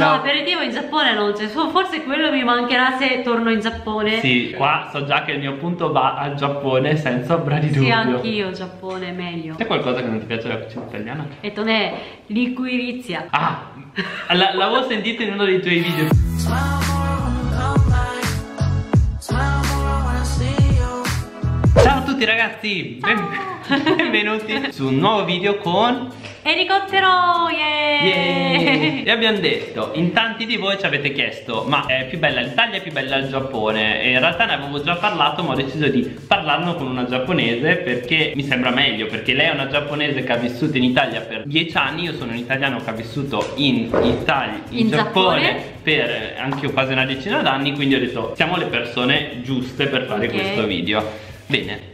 No, aperitivo in Giappone non c'è, forse quello mi mancherà se torno in Giappone. Sì, qua so già che il mio punto va al Giappone senza ombra di dubbio. Sì, anch'io, Giappone è meglio. C'è qualcosa che non ti piace della cucina italiana? E non è liquirizia. Ah, l'avevo sentito in uno dei tuoi video. Ciao a tutti ragazzi, ben... benvenuti su un nuovo video con Elicottero, yeah! yeah! E abbiamo detto, in tanti di voi ci avete chiesto Ma è più bella l'Italia, è più bella il Giappone E in realtà ne avevo già parlato ma ho deciso di parlarlo con una giapponese Perché mi sembra meglio Perché lei è una giapponese che ha vissuto in Italia per dieci anni Io sono un italiano che ha vissuto in Italia, in, in Giappone, Giappone, Per anche io quasi una decina d'anni Quindi ho detto, siamo le persone giuste per fare okay. questo video Bene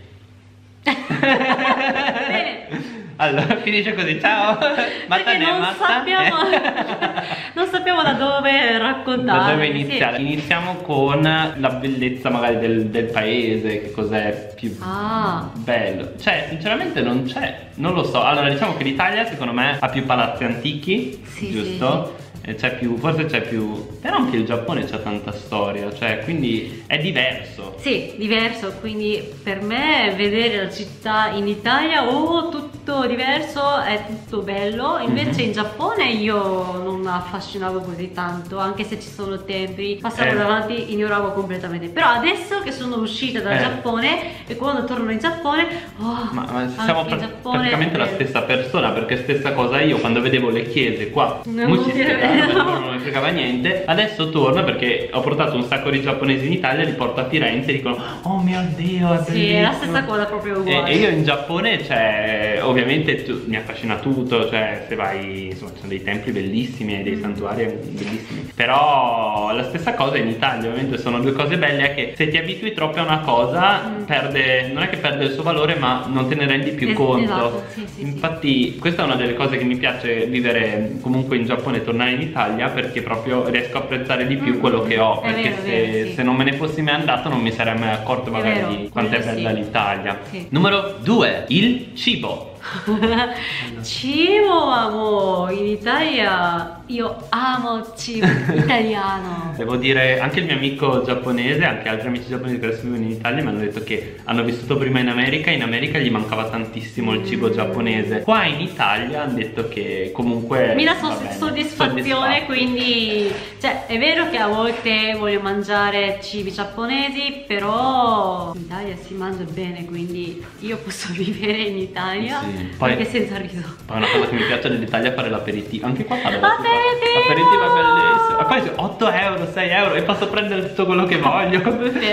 Bene allora, finisce così, ciao! Perché non sappiamo, non sappiamo da dove raccontare. Da dove iniziare. Sì. Iniziamo con la bellezza magari del, del paese, che cos'è più ah. bello. Cioè, sinceramente non c'è, non lo so. Allora, diciamo che l'Italia secondo me ha più palazzi antichi, sì, giusto? Sì c'è più, forse c'è più, però anche il Giappone c'ha tanta storia, cioè quindi è diverso. Sì, diverso, quindi per me vedere la città in Italia oh, tutto diverso è tutto bello, invece mm-hmm. in Giappone io non mi affascinavo così tanto, anche se ci sono templi, passavo eh. davanti, ignoravo completamente, però adesso che sono uscita dal eh. Giappone e quando torno in Giappone, oh, ma, ma siamo pr- Giappone praticamente la stessa persona, perché stessa cosa io quando vedevo le chiese qua, non non mi know. Fregava niente. Adesso torno perché ho portato un sacco di giapponesi in Italia Li porto a Firenze e dicono Oh mio Dio è Sì, è la stessa cosa proprio uguale E, e io in Giappone, cioè, ovviamente tu, mi affascina tutto Cioè, se vai, insomma, ci sono dei templi bellissimi e dei mm. santuari bellissimi. Però la stessa cosa in Italia, ovviamente sono due cose belle È che se ti abitui troppo a una cosa mm. perde, Non è che perde il suo valore ma non te ne rendi più es conto. esatto, sì, sì, Infatti questa è una delle cose che mi piace vivere comunque in Giappone, tornare in Italia Italia perché proprio riesco a apprezzare di più mm. quello che ho. È perché vero, se, vero, sì. se, non me ne fossi mai andato non mi sarei mai accorto magari vero, di quanto è bella sì. l'Italia. Sì. Numero 2, il cibo. cibo amo in Italia io amo il cibo italiano devo dire anche il mio amico giapponese anche altri amici giapponesi che adesso vivono in Italia mi hanno detto che hanno vissuto prima in America in America gli mancava tantissimo il cibo mm. giapponese qua in Italia hanno detto che comunque mi dà soddisfazione quindi cioè è vero che a volte voglio mangiare cibi giapponesi però in Italia si mangia bene quindi io posso vivere in Italia sì poi, anche senza riso. Poi una cosa che mi piace dell'Italia è fare l'aperitivo. Anche qua fare l'aperitivo. L'aperitivo è bellissimo. E poi 8 euro, 6 euro e posso prendere tutto quello che voglio.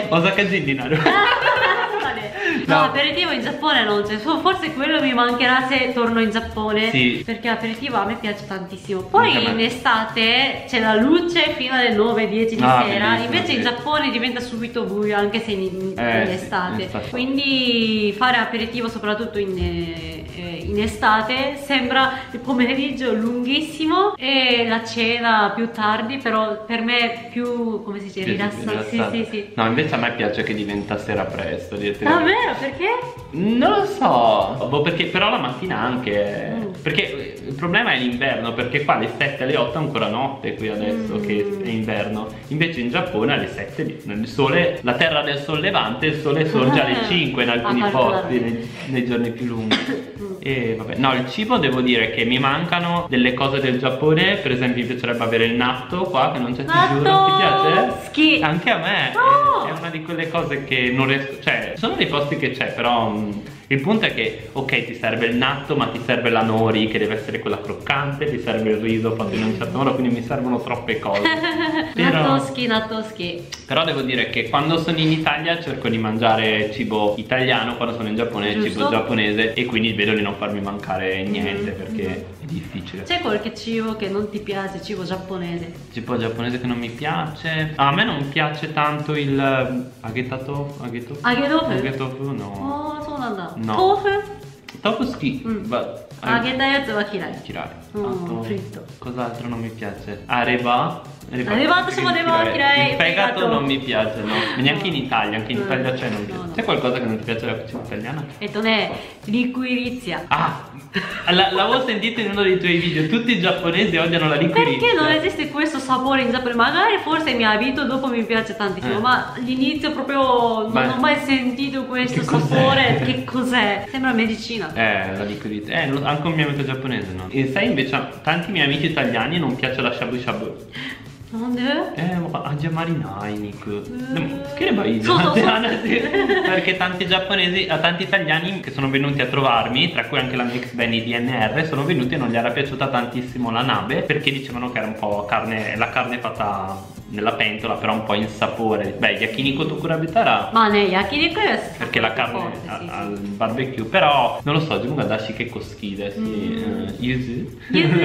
Osaka Ginninaro. No, no, aperitivo in Giappone non c'è, forse quello mi mancherà se torno in Giappone. Sì. Perché aperitivo a me piace tantissimo. Poi in estate c'è la luce fino alle 9-10 di ah, sera. Invece sì. in Giappone diventa subito buio anche se in, eh, in estate. Sì, Quindi fare aperitivo soprattutto in, eh, in estate sembra il pomeriggio lunghissimo e la cena più tardi, però per me è più come si dice rilassante. Sì, sì, sì. No, invece a me piace che diventa sera presto. Davvero? Perché? Non lo so, boh, perché, però la mattina anche. Mm. Perché il problema è l'inverno, perché qua alle 7 alle 8 è ancora notte qui adesso mm. che è inverno. Invece in Giappone alle 7 il sole, la terra del sollevante, il sole sorge alle 5 in alcuni ah, posti nei, nei, giorni più lunghi. E vabbè, no, il cibo devo dire che mi mancano delle cose del Giappone, per esempio mi piacerebbe avere il natto qua che non c'è, ti giuro. Ti piace? Schi. Anche a me. No. È, è una di quelle cose che non riesco, cioè, sono dei posti che c'è, però mh, mm, il punto è che, ok, ti serve il natto, ma ti serve la nori che deve essere quella croccante, ti serve il riso fatto in un certo modo, quindi mi servono troppe cose. Però... Nattoschi, nattoschi. Però devo dire che quando sono in Italia cerco di mangiare cibo italiano, quando sono in Giappone Giusto? cibo giapponese e quindi vedo di non farmi mancare niente mm. perché è difficile. C'è qualche cibo che non ti piace, cibo giapponese? Cibo giapponese che non mi piace? Ah, a me non piace tanto il aghetatofu. Agetofu? Agetofu? Agetofu no. Oh, なんだ。No. 豆腐 Tofu ski, mm. but 揚げたやつは嫌い嫌いうんフリット cos'altro non mi piace areba Arriva adesso voleva tirare il fegato non mi piace no neanche in Italia anche in Italia c'è non piace c'è qualcosa che non ti piace della cucina italiana? e tu ne liquirizia ah l'avevo sentito in uno dei tuoi video tutti i giapponesi odiano la liquirizia perché non esiste questo sapore in Giappone magari forse mi abito dopo mi piace tantissimo eh. ma all'inizio proprio non ho mai sentito questo che sapore che cos'è sembra medicina eh la liquirizia eh anche un mio amico giapponese no? E sai invece tanti miei amici italiani non piace la shabu shabu なんでえー、あじゃあマリナ会いに行くでも好ければいいじゃんって話 perché tanti giapponesi tanti italiani che sono venuti a trovarmi tra cui anche la mix Benny DNR sono venuti e non gli era piaciuta tantissimo la nave perché dicevano che era un po' carne la carne fatta nella pentola però un po' insapore beh yakiniku tokurabitara ma ne yakiniku perché la carne forte, sì, al sì. barbecue però non lo so zunga dashi che coschide sì. mm. uh, yuzu yuzu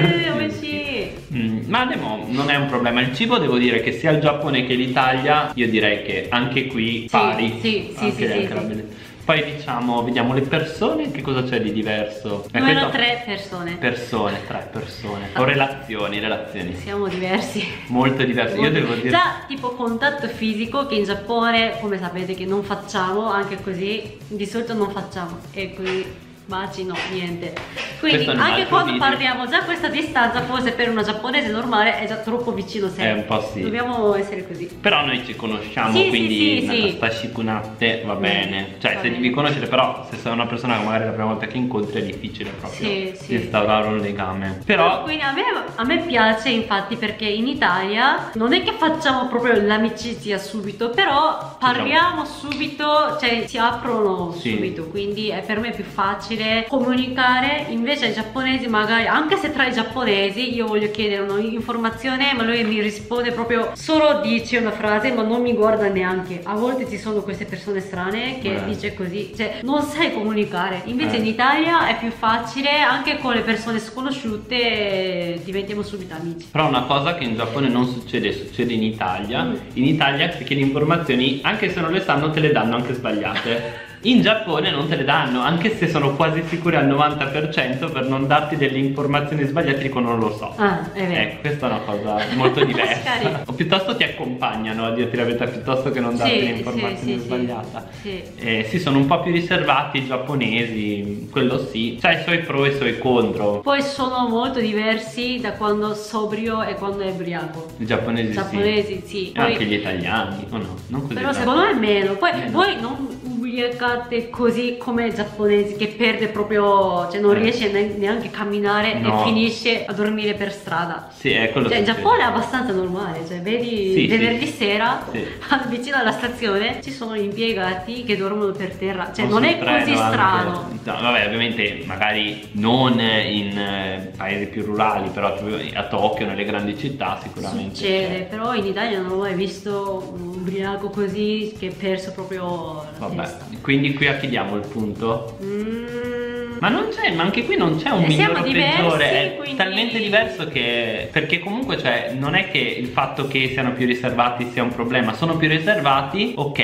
mm, ma demo, non è un problema il cibo devo dire che sia il Giappone che l'Italia io direi che anche qui pari sì sì sì, sì, sì. Poi diciamo, vediamo le persone, che cosa c'è di diverso? Almeno questo... tre persone. Persone, tre persone. O relazioni, relazioni. Siamo diversi. Molto diversi. Molto... Io devo dire. Già tipo contatto fisico che in Giappone, come sapete, che non facciamo, anche così, di solito non facciamo. E qui baci no, niente. Quindi anche quando video. parliamo già a questa distanza, forse per una giapponese normale è già troppo vicino sempre. È un po' sì. Dobbiamo essere così. Però noi ci conosciamo, sì, quindi sì, sì, sì. va bene. Cioè, va se bene. vi conoscete, però se sei una persona che magari è la prima volta che incontri è difficile proprio sì, sì. instaurare un legame. Però. Quindi a me, a me piace infatti perché in Italia non è che facciamo proprio l'amicizia subito, però parliamo subito, cioè si aprono subito, quindi è per me più facile facile comunicare. Invece ai giapponesi magari anche se tra i giapponesi io voglio chiedere un'informazione ma lui mi risponde proprio solo dice una frase ma non mi guarda neanche. A volte ci sono queste persone strane che eh. dice così. Cioè non sai comunicare. Invece eh. in Italia è più facile anche con le persone sconosciute diventiamo subito amici. Però una cosa che in Giappone non succede succede in Italia. Mm. in Italia se chiedi informazioni anche se non le sanno te le danno anche sbagliate in Giappone non te le danno, anche se sono quasi sicuri al 90% per non darti delle informazioni sbagliate dicono non lo so. Ah, è vero. Ecco, questa è una cosa molto diversa. o piuttosto ti accompagnano a dirti la verità piuttosto che non darti sì, l'informazione sì, sbagliata. Sì, eh, sì, sono un po' più riservati i giapponesi, quello sì. C'ha i suoi pro e i suoi contro. Poi sono molto diversi da quando sobrio e quando è ubriaco. I giapponesi, I giapponesi sì. sì. Poi... Anche gli italiani, o no? Non così Però tanto. secondo me è meno. Poi, meno. poi non ubriacate così come i giapponesi che perde proprio, cioè non eh. riesce neanche a camminare no. e finisce a dormire per strada. Sì, è quello cioè, in Giappone è abbastanza normale, cioè vedi sì, venerdì sì. sera sì. vicino alla stazione ci sono gli impiegati che dormono per terra, cioè non, non è così strano. No, vabbè, ovviamente magari non in eh, paesi più rurali, però a Tokyo, nelle grandi città sicuramente. Succede, però in Italia non ho mai visto un ubriaco così che ha perso proprio la Vabbè, testa. quindi qui a chi diamo il punto? Mm. Ma non c'è, ma anche qui non c'è un migliore o peggiore, è quindi... talmente diverso che... Perché comunque cioè, non è che il fatto che siano più riservati sia un problema, sono più riservati, ok,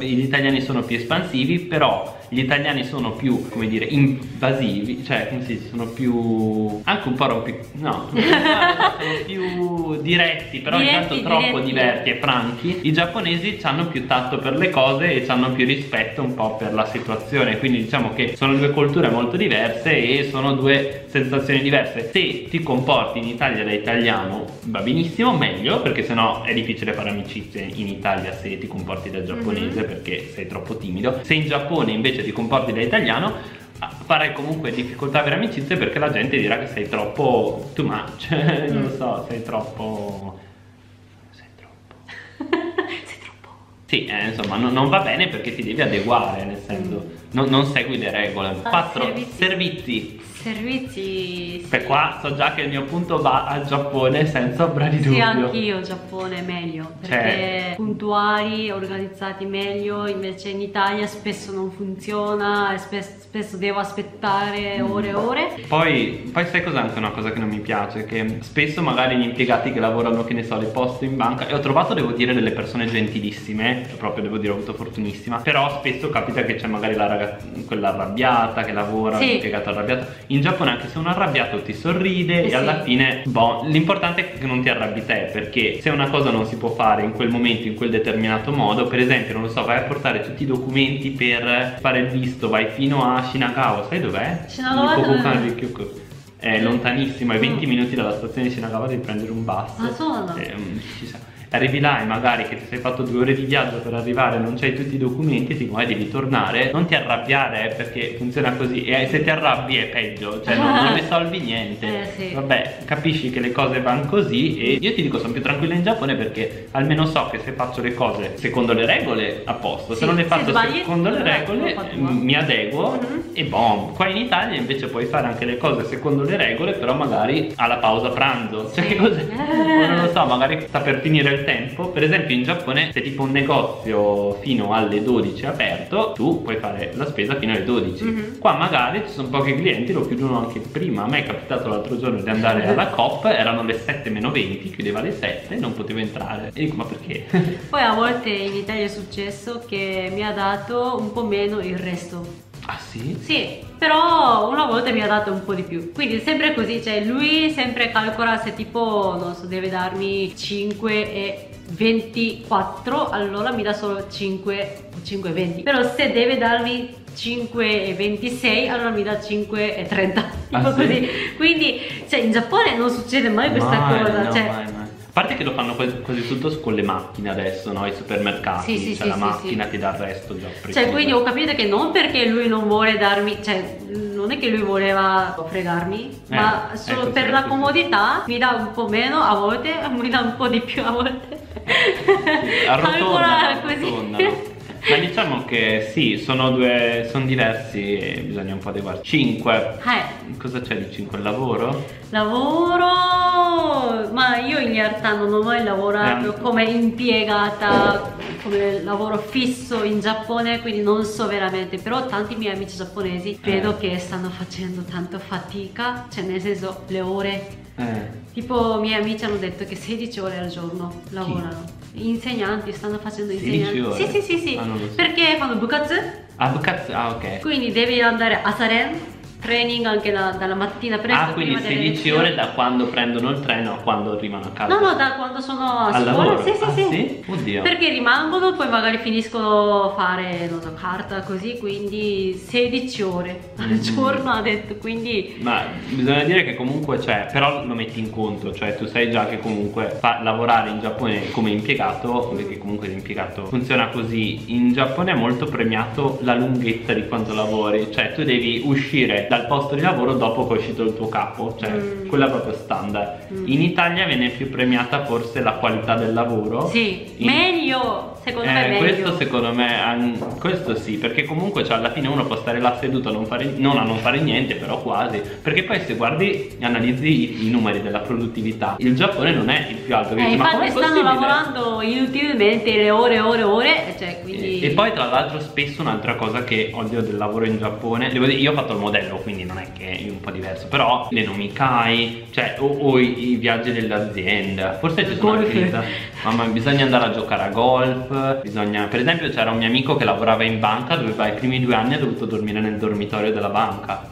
gli italiani sono più espansivi, però gli italiani sono più, come dire, invasivi, cioè come si dice, sono più anche un po' rompi, no, sono più diretti, però diretti, intanto troppo diretti. diverti e franchi. I giapponesi hanno più tatto per le cose e hanno più rispetto un po' per la situazione, quindi diciamo che sono due culture molto diverse e sono due sensazioni diverse. Se ti comporti in Italia da italiano va benissimo, meglio, perché sennò è difficile fare amicizie in Italia se ti comporti da giapponese mm -hmm. perché sei troppo timido. Se in Giappone invece invece ti comporti da italiano farai comunque difficoltà per amicizie perché la gente dirà che sei troppo too much non lo so sei troppo sei troppo sei troppo sì eh, insomma no, non va bene perché ti devi adeguare nel senso mm. no, non segui le regole 4 servizi. servizi Servizi. Per qua so già che il mio punto va al Giappone senza ombra di dubbio. Sì, anch'io Giappone meglio. Perché cioè... puntuali, organizzati meglio, invece in Italia spesso non funziona, spesso, spesso devo aspettare ore e ore. Poi, poi sai cos'è anche una cosa che non mi piace? Che spesso magari gli impiegati che lavorano, che ne so, le poste in banca, e ho trovato, devo dire, delle persone gentilissime, proprio devo dire, ho avuto fortunissima, però spesso capita che c'è magari la ragazza ragazza, quella arrabbiata che lavora, sì. l'impiegato arrabbiato. In Giappone anche se uno arrabbiato ti sorride eh e sì. alla fine, boh, l'importante è che non ti arrabbi te, perché se una cosa non si può fare in quel momento, in quel determinato modo, per esempio, non lo so, vai a portare tutti i documenti per fare il visto, vai fino a Shinagawa, sai dov'è? Shinagawa è lontanissimo, ai 20 mm. minuti dalla stazione di Shinagawa devi prendere un bus. Ah, sono? E, um, ci sa arrivi là e magari che ti sei fatto due ore di viaggio per arrivare non c'hai tutti i documenti ti muovi devi tornare. Non ti arrabbiare eh, perché funziona così. E se ti arrabbi è peggio cioè non, non risolvi niente. Eh, sì. vabbè capisci che le cose vanno così e io ti dico sono più tranquilla in Giappone perché almeno so che se faccio le cose secondo le regole a posto. Sì, se non le faccio sbagli, secondo le regole mi adeguo mm -hmm. e boom qua in Italia invece puoi fare anche le cose secondo le regole però magari alla pausa pranzo. Cioè che cose eh. non lo so magari sta per finire il tempo. Per esempio in Giappone se tipo un negozio fino alle 12 è aperto tu puoi fare la spesa fino alle 12 mm -hmm. qua magari ci sono pochi clienti lo chiudono anche prima. A me è capitato l'altro giorno di andare alla COP erano le 7 meno 20 chiudeva alle 7 non potevo entrare. E dico ma perché? poi a volte in Italia è successo che mi ha dato un po' meno il resto Ah sì? Sì, però una volta mi ha dato un po' di più. Quindi sempre così, cioè lui sempre calcola se tipo, non so, deve darmi 5 e 24, allora mi dà solo 5 o 5 e 20. Però se deve darmi 5 e 26 allora mi dà 5 e 30 ah, sì? quindi cioè, in Giappone non succede mai questa mai, cosa no, cioè, mai, parte che lo fanno quasi, quasi tutto con le macchine adesso, no? I supermercati, sì, sì, cioè sì, la macchina ti dà il resto già. Cioè, quindi ho capito che non perché lui non vuole darmi, cioè, non è che lui voleva fregarmi, eh, ma solo ecco, per la comodità mi dà un po' meno a volte, mi dà un po' di più a volte. Arrotonda, così. Ma diciamo che sì, sono due, sono diversi e bisogna un po' adeguarsi. 5. Eh. Cosa c'è di 5? Il lavoro? Lavoro, ma io in realtà non ho mai lavorato eh. come impiegata, come lavoro fisso in Giappone, quindi non so veramente, però tanti miei amici giapponesi vedo eh. che stanno facendo tanto fatica, cioè nel senso le ore. Eh. Tipo i miei amici hanno detto che 16 ore al giorno lavorano. Chi? insegnanti stanno facendo insegnanti. Ore. Sì, sì, sì, sì. Ah, so. Perché fanno bukatsu? Ah, bukatsu, ah, ok. Quindi devi andare a Saren training anche la, dalla mattina presto. Ah, quindi 16 ore da quando prendono il treno a quando arrivano a casa? No, no, da quando sono a Al scuola. Lavoro? Sì, sì, ah, sì, sì. Oddio. Perché rimangono, poi magari finiscono a fare, non so, carta così, quindi 16 ore al mm. giorno ha detto, quindi... Ma bisogna dire che comunque c'è, però lo metti in conto, cioè tu sai già che comunque fa, lavorare in Giappone come impiegato, perché comunque l'impiegato funziona così, in Giappone è molto premiato la lunghezza di quanto lavori, cioè tu devi uscire dal posto di lavoro dopo che è uscito il tuo capo, cioè mm. quella è proprio standard. Mm. In Italia viene più premiata forse la qualità del lavoro. Sì, In... meglio, secondo eh, me meglio. Questo secondo me, questo sì, perché comunque cioè, alla fine uno può stare là seduto a non fare, non a non fare niente, però quasi. Perché poi se guardi, analizzi i, i numeri della produttività, il Giappone non è il più alto. Eh, infatti stanno lavorando inutilmente le ore e ore e ore, cioè, quindi... e, e poi tra l'altro spesso un'altra cosa che odio del lavoro in Giappone, devo dire, io ho fatto il modello, quindi non è che è un po' diverso, però le nomikai, cioè o, o i, i, viaggi dell'azienda, forse ci sono anche Mamma, bisogna andare a giocare a golf, bisogna, per esempio c'era un mio amico che lavorava in banca, doveva i primi due anni ha dovuto dormire nel dormitorio della banca.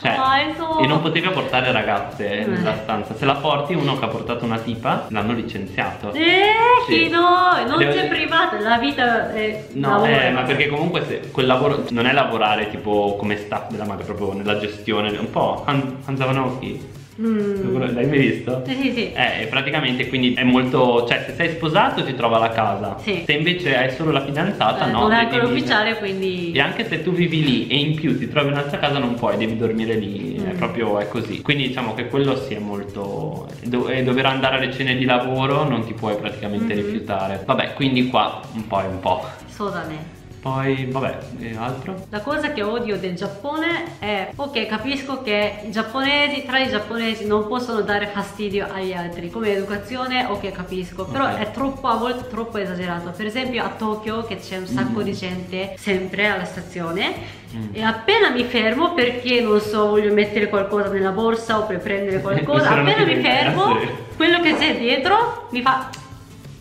Cioè, e non poteva portare ragazze eh. nella stanza. Se la porti, uno che ha portato una tipa, l'hanno licenziato. Eh, sì. chi no? Non c'è privata, la vita è. No, eh, ma perché comunque se quel lavoro non è lavorare tipo come staff della madre, proprio nella gestione, un po' Hanzavanoki Mm. L'hai mai visto? Sì, sì, sì. Eh, praticamente quindi è molto. Cioè, se sei sposato ti trova la casa. Sì. Se invece hai solo la fidanzata, eh, no. Non è ancora ufficiale, quindi. E anche se tu vivi lì e in più ti trovi un'altra casa, non puoi, devi dormire lì. Mm. È proprio è così. Quindi diciamo che quello sì è molto. E dover andare alle cene di lavoro non ti puoi praticamente mm rifiutare. Vabbè, quindi qua un po' e un po'. Assolutamente. Poi, vabbè, altro? La cosa che odio del Giappone è, ok, capisco che i giapponesi, tra i giapponesi non possono dare fastidio agli altri, come educazione, ok, capisco, però okay. è troppo, a volte troppo esagerato. Per esempio a Tokyo, che c'è un sacco mm. di gente sempre alla stazione, mm. e appena mi fermo perché, non so, voglio mettere qualcosa nella borsa o per prendere qualcosa, appena mi fermo, quello che c'è dietro mi fa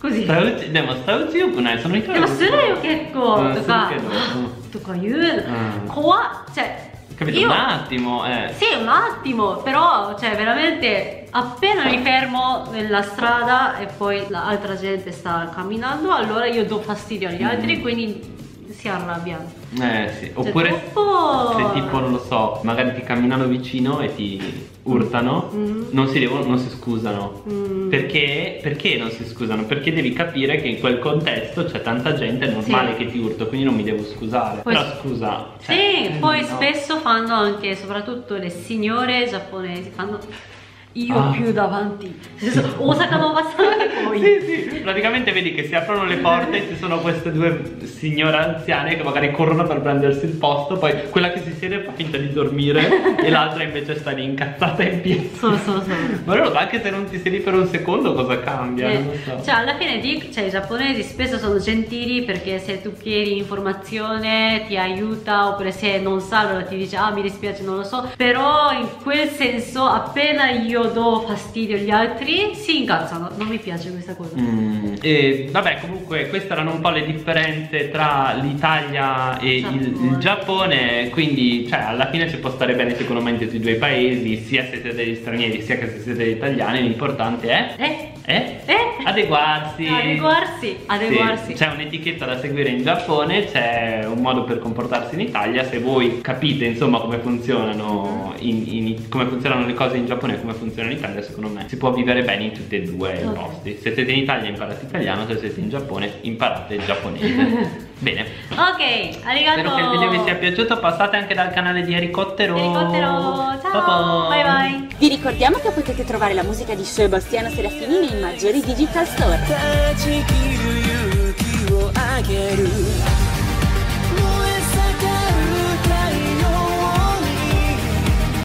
così でもスタウチよくないその人でもするよ結構とかするけどうんとか言う、うん怖っ cioè capito io un attimo eh. Sì, un attimo, però cioè veramente appena mi fermo nella strada e poi l'altra gente sta camminando, allora io do fastidio agli altri, Mm. quindi si arrabbiano. Eh sì, Cioè, oppure troppo- se tipo non lo so, magari ti camminano vicino e ti urtano, Mm. non si devono, non si scusano. Mm. Perché, perché non si scusano? Perché devi capire che in quel contesto c'è tanta gente, è normale Sì. che ti urto, quindi non mi devo scusare. Poi- Però scusa. cioè, Sì, poi no. spesso fanno anche, soprattutto le signore giapponesi, fanno io Ah. più davanti. Osaka non passare poi. Sì, sì, praticamente vedi che si aprono le porte e ci sono queste due signore anziane che magari corrono per prendersi il posto, poi quella che si siede fa finta di dormire e l'altra invece sta lì incazzata in piedi. Solo, solo, solo. Ma allora anche se non ti siedi per un secondo cosa cambia? Eh, so. Cioè, alla fine di, cioè, i giapponesi spesso sono gentili perché se tu chiedi informazione ti aiuta, oppure se non sa allora ti dice ah mi dispiace non lo so. Però in quel senso appena io do fastidio agli altri si incazzano. Non mi piace questa cosa. Mm, e vabbè comunque queste erano un po' le differenze tra l'Italia e il, Giappone. il Giappone quindi cioè alla fine ci può stare bene secondo me in tutti e due i paesi sia se siete degli stranieri sia che se siete degli italiani l'importante è Eh? Eh? Eh? adeguarsi Adeguarsi, adeguarsi. Sì, c'è un'etichetta da seguire in Giappone, c'è un modo per comportarsi in Italia. Se voi capite insomma come funzionano, in- in- come funzionano le cose in Giappone e come funzionano in Italia, secondo me si può vivere bene in tutti e due i posti. Se siete in Italia imparate italiano, se siete in Giappone imparate il giapponese. Bene. Ok, arigato. Spero che il video vi sia piaciuto. Passate anche dal canale di Ericottero. Elicottero, ciao, Bye bye. bye bye. Vi ricordiamo che potete trovare la musica di Sebastiano Serafini nei maggiori digital store.